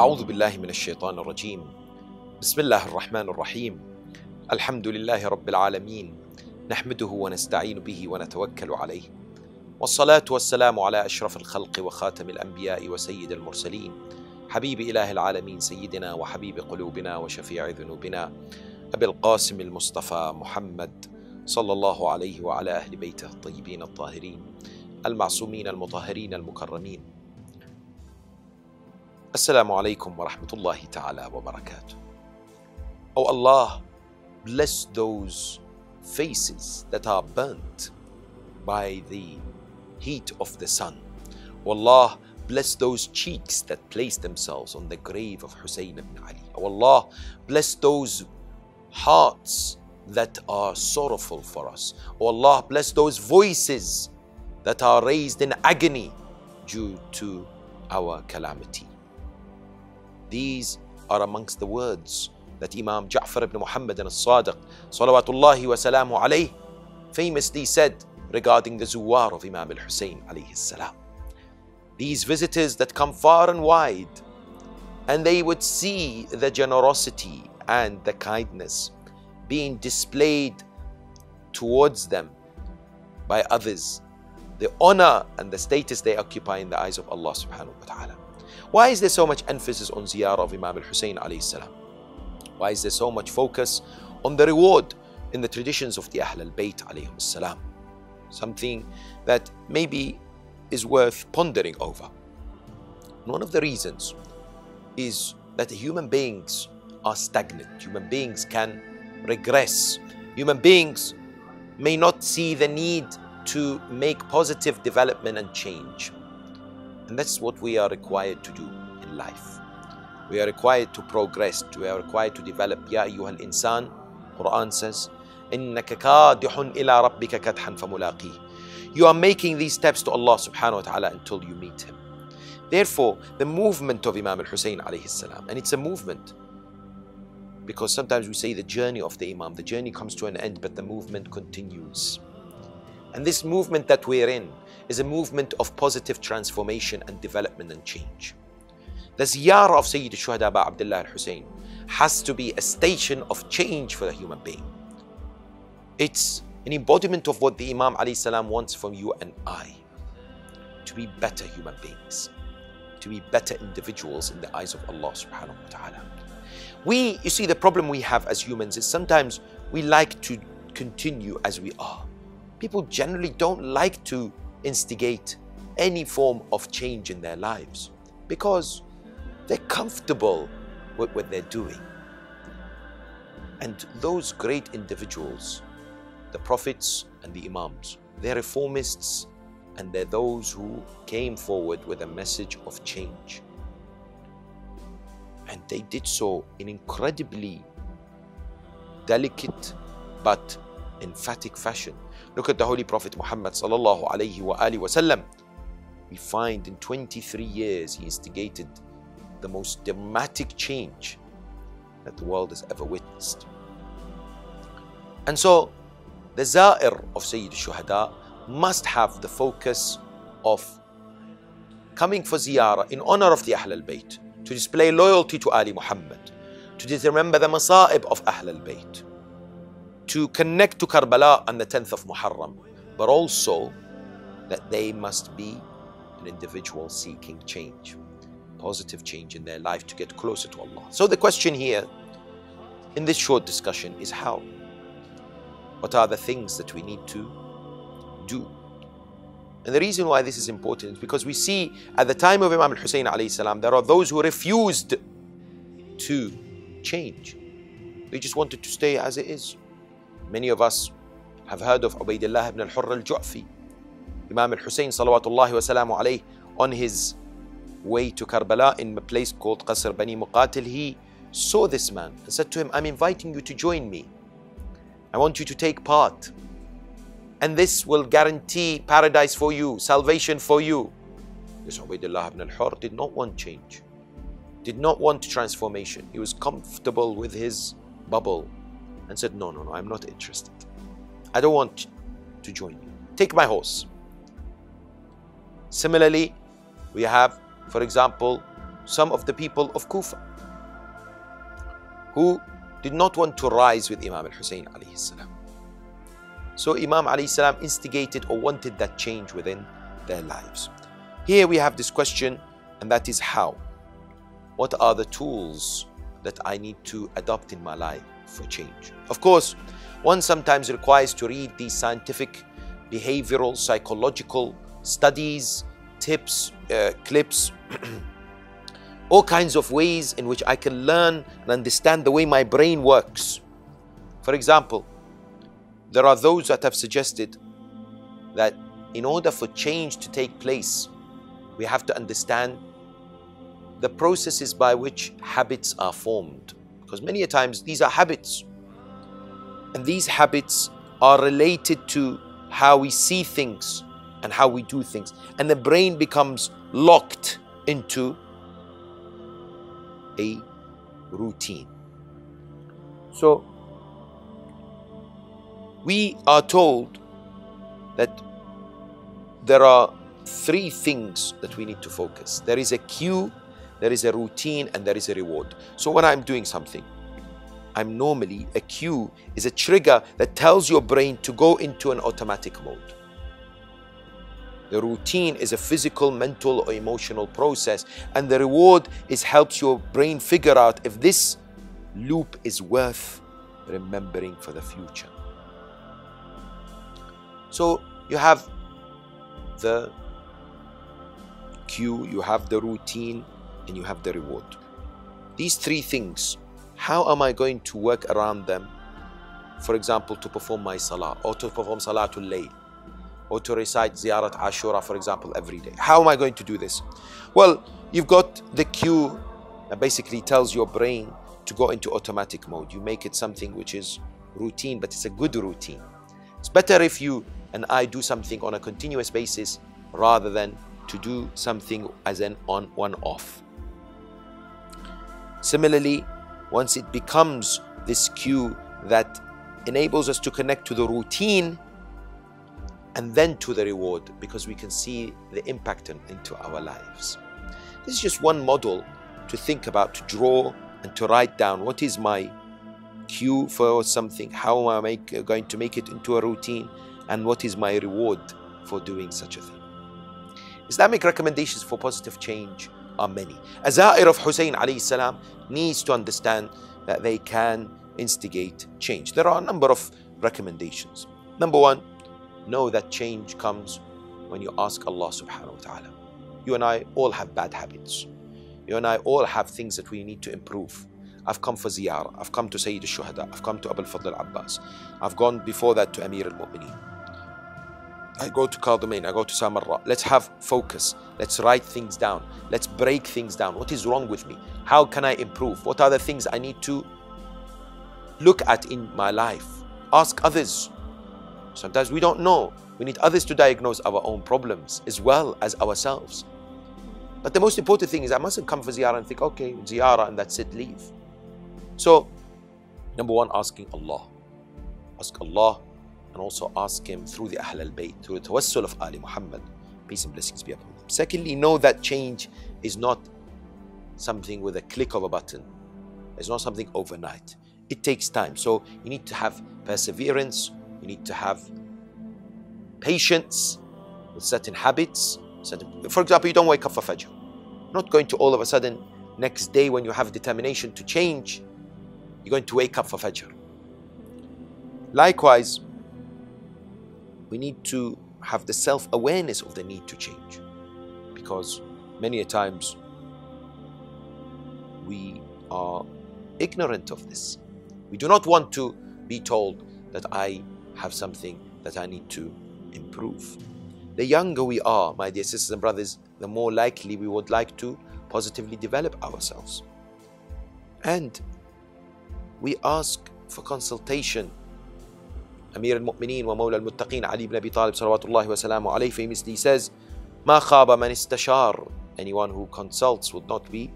أعوذ بالله من الشيطان الرجيم. بسم الله الرحمن الرحيم. الحمد لله رب العالمين. نحمده ونستعين به ونتوكل عليه. والصلاة والسلام على أشرف الخلق وخاتم الأنبياء وسيد المرسلين. حبيب إله العالمين سيدنا وحبيب قلوبنا وشفيع ذنوبنا. أبي القاسم المصطفى محمد صلى الله عليه وعلى أهل بيته الطيبين الطاهرين. المعصومين المطهرين المكرمين. Assalamu alaikum wa rahmatullahi ta'ala wa barakatuh. Oh Allah, bless those faces that are burnt by the heat of the sun. Oh Allah, bless those cheeks that place themselves on the grave of Hussein ibn Ali. Oh Allah, bless those hearts that are sorrowful for us. Oh Allah, bless those voices that are raised in agony due to our calamity. These are amongst the words that Imam Ja'far ibn Muhammad al-Sadiq, salawatullahi wa salamu famously said regarding the zuwar of Imam al-Hussein alayhi salam. These visitors that come far and wide, and they would see the generosity and the kindness being displayed towards them by others, the honor and the status they occupy in the eyes of Allah subhanahu wa ta'ala. Why is there so much emphasis on ziyarah of Imam al-Hussein alayhi salam? Why is there so much focus on the reward in the traditions of the Ahl al-Bayt alayhim salam? Something that maybe is worth pondering over. One of the reasons is that human beings are stagnant. Human beings can regress. Human beings may not see the need to make positive development and change. And that's what we are required to do in life. We are required to progress. We are required to develop. Ya ayyuhal insan, Quran says, إنك كادح إلى ربك كدحا فملاقيه. You are making these steps to Allah subhanahu wa ta'ala until you meet Him. Therefore, the movement of Imam al-Hussein alayhi salam, and it's a movement because sometimes we say the journey of the Imam, the journey comes to an end, but the movement continues. And this movement that we're in is a movement of positive transformation and development and change. The ziyarah of Sayyid al-Shuhada by Abdullah al-Hussein has to be a station of change for the human being. It's an embodiment of what the Imam alayhi salam wants from you and I. To be better human beings. To be better individuals in the eyes of Allah subhanahu wa ta'ala. We, you see, the problem we have as humans is sometimes we like to continue as we are. People generally don't like to instigate any form of change in their lives because they're comfortable with what they're doing. And those great individuals, the prophets and the imams, they're reformists and they're those who came forward with a message of change. And they did so in incredibly delicate but emphatic fashion. Look at the Holy Prophet Muhammad sallallahu alayhi wa alihi wasallam. We find in 23 years he instigated the most dramatic change that the world has ever witnessed. And so the Za'ir of Sayyid Shuhada must have the focus of coming for ziyarah in honor of the Ahl al-Bayt, to display loyalty to Ali Muhammad, to remember the masa'ib of Ahl al-Bayt, to connect to Karbala on the 10th of Muharram, but also that they must be an individual seeking change, positive change in their life to get closer to Allah. So the question here in this short discussion is how? What are the things that we need to do? And the reason why this is important is because we see at the time of Imam al-Hussein alayhi salam, there are those who refused to change. They just wanted to stay as it is. Many of us have heard of Ubaidullah ibn al-Hurr al-Ju'fi. Imam al-Hussein salawatullahi wa alayhi on his way to Karbala in a place called Qasr Bani Muqatil, he saw this man and said to him, I'm inviting you to join me. I want you to take part. And this will guarantee paradise for you, salvation for you. This Ubaidullah ibn al-Hurr did not want change, did not want transformation. He was comfortable with his bubble and said, No, no, no, I'm not interested. I don't want to join you. Take my horse. Similarly, we have, for example, some of the people of Kufa who did not want to rise with Imam alayhi salam. So Imam salam instigated or wanted that change within their lives. Here we have this question and that is how. What are the tools that I need to adopt in my life for change? Of course, one sometimes requires to read these scientific, behavioral, psychological studies, tips, uh, clips, all kinds of ways in which I can learn and understand the way my brain works. For example, there are those that have suggested that in order for change to take place, we have to understand the processes by which habits are formed. Because many a times these are habits. And these habits are related to how we see things and how we do things. And the brain becomes locked into a routine. So, we are told that there are three things that we need to focus there is a cue, there is a routine, and there is a reward. So, when I'm doing something, I'm normally a cue is a trigger that tells your brain to go into an automatic mode. The routine is a physical, mental, or emotional process, and the reward is helps your brain figure out if this loop is worth remembering for the future. So you have the cue, you have the routine, and you have the reward. These three things, how am I going to work around them? For example, to perform my salah or to perform salatul layl or to recite Ziyarat Ashura, for example, every day. How am I going to do this? Well, you've got the cue that basically tells your brain to go into automatic mode. You make it something which is routine, but it's a good routine. It's better if you and I do something on a continuous basis rather than to do something as an on one off. Similarly, once it becomes this cue that enables us to connect to the routine and then to the reward because we can see the impact into our lives. This is just one model to think about, to draw and to write down what is my cue for something, how am I make, going to make it into a routine, and what is my reward for doing such a thing. Islamic recommendations for positive change are many. A Za'ir of Hussein alayhi salam needs to understand that they can instigate change. There are a number of recommendations. Number one, know that change comes when you ask Allah subhanahu wa ta'ala. You and I all have bad habits. You and I all have things that we need to improve. I've come for ziyarah. I've come to Sayyid al-Shuhada. I've come to Abu al-Fadl al-Abbas. I've gone before that to Amir al-Mu'mineen. I go to Kadhimain, I go to Samarra. Let's have focus. Let's write things down. Let's break things down. What is wrong with me? How can I improve? What are the things I need to look at in my life? Ask others. Sometimes we don't know. We need others to diagnose our own problems as well as ourselves. But the most important thing is I mustn't come for ziyarah and think, okay, ziyarah and that's it, leave. So, number one, asking Allah. Ask Allah and also ask Him through the Ahl al Bayt, through the tawassul of Ali Muhammad. Peace and blessings be upon him. Secondly, know that change is not something with a click of a button, it's not something overnight. It takes time. So, you need to have perseverance, you need to have patience with certain habits. Certain, for example, you don't wake up for Fajr. Not going to all of a sudden, next day when you have determination to change, you're going to wake up for Fajr. Likewise, we need to have the self awareness of the need to change because many a times we are ignorant of this. We do not want to be told that I have something that I need to improve. The younger we are, my dear sisters and brothers, the more likely we would like to positively develop ourselves. And we ask for consultation. Al-Mu'mineen wa Mawla al-Muttaqeen Ali ibn Abi Talib salawatullahi wa salamu alayhi famously says, ما خاب من استشار Anyone who consults would not be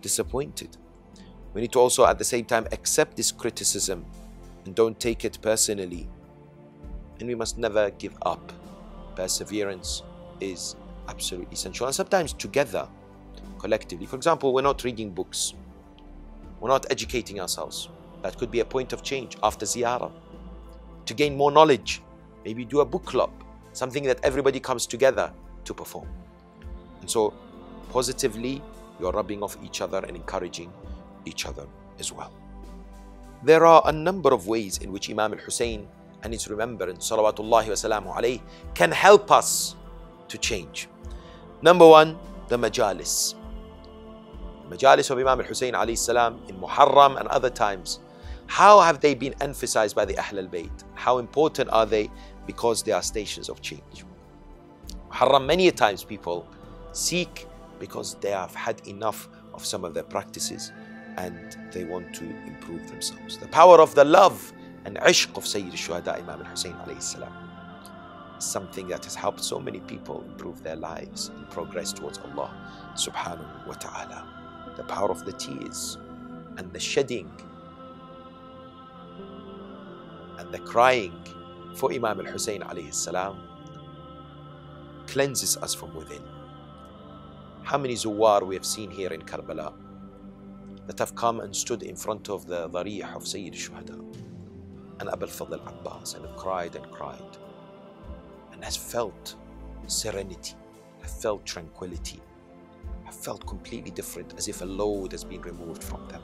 disappointed. We need to also at the same time accept this criticism and don't take it personally and we must never give up. Perseverance is absolutely essential, and sometimes together, collectively. For example, we're not reading books, we're not educating ourselves. That could be a point of change after ziyarah. To gain more knowledge, maybe do a book club, something that everybody comes together to perform. And so, positively, you're rubbing off each other and encouraging each other as well. There are a number of ways in which Imam al Hussein and his remembrance, salawatullahi wa alayhi, can help us to change. Number one, the majalis. The majalis of Imam al Hussein alayhi salam in Muharram and other times. How have they been emphasized by the Ahl al Bayt? How important are they? Because they are stations of change. Haram, many times people seek because they have had enough of some of their practices and they want to improve themselves. The power of the love and ishq of Sayyid al-Shuhada Imam al-Hussein alayhi salam something that has helped so many people improve their lives and progress towards Allah subhanahu wa ta'ala. The power of the tears and the shedding the crying for Imam al-Hussein alayhi salam cleanses us from within. How many zuwar we have seen here in Karbala that have come and stood in front of the Darih of Sayyid Shuhada and Abu al-Fadl Abbas and have cried and cried and has felt serenity, have felt tranquility, have felt completely different as if a load has been removed from them.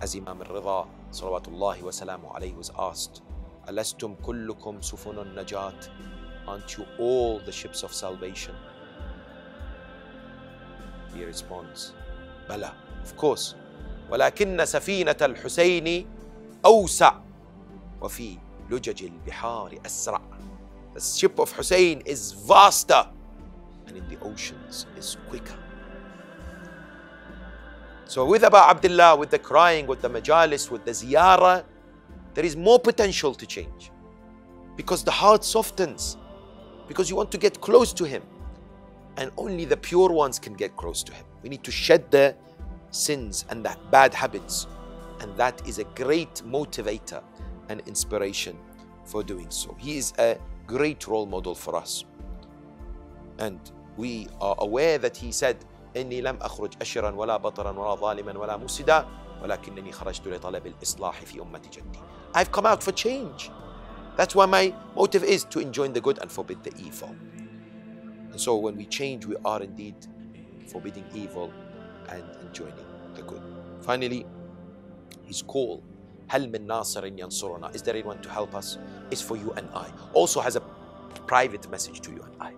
As Imam al-Rida salawatullahi wa salamu alayhi was asked, Alastum kullukum sufunun najat? Aren't you all the ships of salvation? He responds, Bala, of course. ولكن سفينة الحسين أوسع وفي لجج البحار أسرع. The ship of Hussein is vaster and in the oceans is quicker. So with Abu Abdullah, with the crying, with the majalis, with the ziyarah, there is more potential to change. Because the heart softens. Because you want to get close to him. And only the pure ones can get close to him. We need to shed the sins and the bad habits. And that is a great motivator and inspiration for doing so. He is a great role model for us. And we are aware that he said, إني لم أخرج أشرا ولا بطرا ولا ظالما ولا مسدا ولكنني خرجت لطلب الإصلاح في أمة جدي. I've come out for change. That's why my motive is to enjoin the good and forbid the evil. And so when we change, we are indeed forbidding evil and enjoining the good. Finally, his call, هل من ناصر ينصرنا? Is there anyone to help us? Is for you and I. Also has a private message to you and I.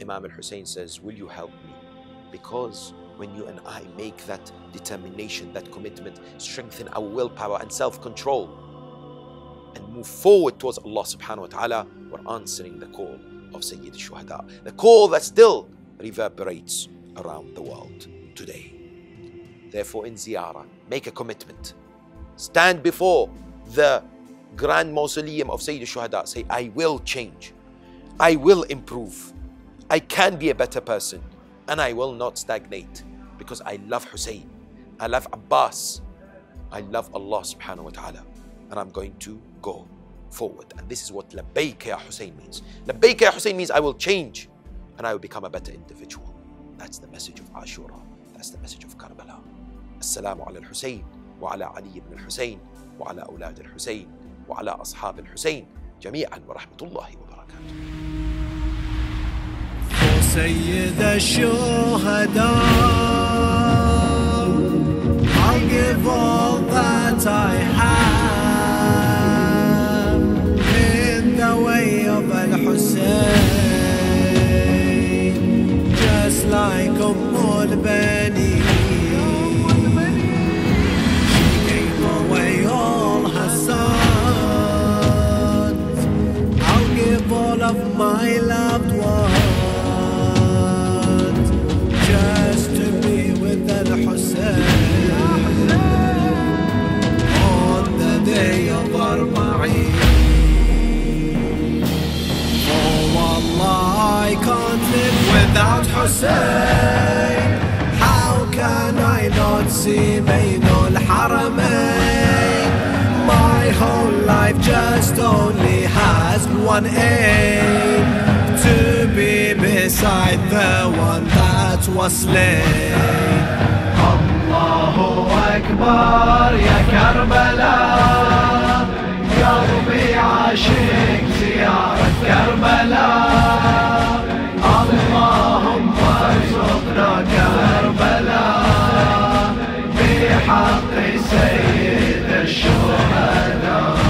Imam al-Hussein says, will you help me? Because when you and I make that determination, that commitment, strengthen our willpower and self-control, and move forward towards Allah subhanahu wa ta'ala, we're answering the call of Sayyid Shuhada. The call that still reverberates around the world today. Therefore, in ziyarah, make a commitment. Stand before the grand mausoleum of Sayyid Shuhada. Say, I will change. I will improve. I can be a better person and I will not stagnate because I love Hussein, I love Abbas, I love Allah subhanahu wa ta'ala, and I'm going to go forward. And this is what Labbaik ya Hussein means. Labbaik ya Hussein means I will change and I will become a better individual. That's the message of Ashura. That's the message of Karbala. Assalamu ala al-Hussein wa ala Ali ibn al-Hussein wa ala awlad al-Hussein wa ala ashab al-Hussein jami'an wa rahmatullahi wa barakatuh. سيد الشهداء I'll give all that I have in the way of Al-Hussein just like Umm al-Bani she gave away all I'll give all of my loved ones without Hussein. How can I not see Bainul Haramain? My whole life just only has one aim to be beside like the one that was slain. الله أكبر يا كربلاء قلبي عاشق زيارة كربلاء كربلاء بحق سيد الشهداء.